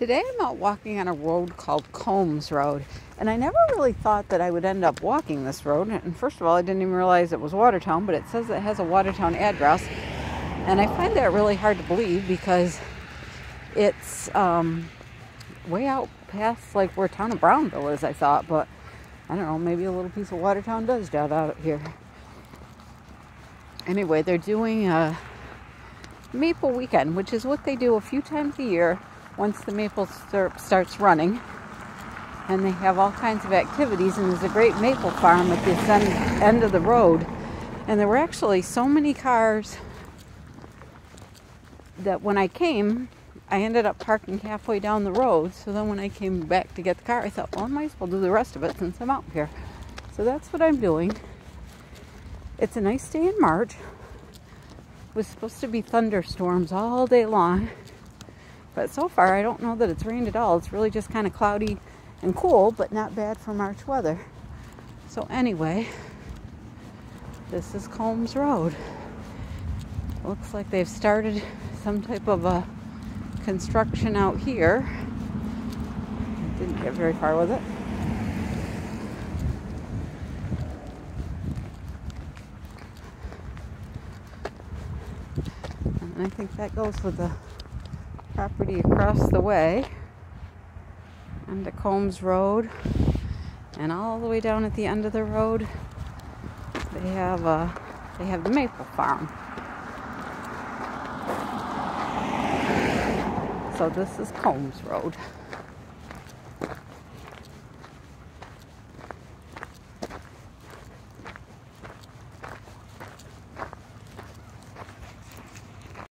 Today I'm out walking on a road called Combs Road, and I never really thought that I would end up walking this road. And first of all, I didn't even realize it was Watertown, but it says it has a Watertown address, and I find that really hard to believe because it's um, way out past like where town of Brownville is. I thought, but I don't know, maybe a little piece of Watertown does dot out here. Anyway, they're doing a Maple Weekend, which is what they do a few times a year once the maple syrup starts running. And they have all kinds of activities, and there's a great maple farm at this end, end of the road. And there were actually so many cars that when I came, I ended up parking halfway down the road. So then when I came back to get the car, I thought, well, I might as well do the rest of it since I'm out here. So that's what I'm doing. It's a nice day in March. It was supposed to be thunderstorms all day long. But so far, I don't know that it's rained at all. It's really just kind of cloudy and cool, but not bad for March weather. So anyway, this is Combs Road. Looks like they've started some type of a construction out here. Didn't get very far with it. And I think that goes with the property across the way onto Combs Road. And all the way down at the end of the road they have uh, they have the maple farm. So this is Combs Road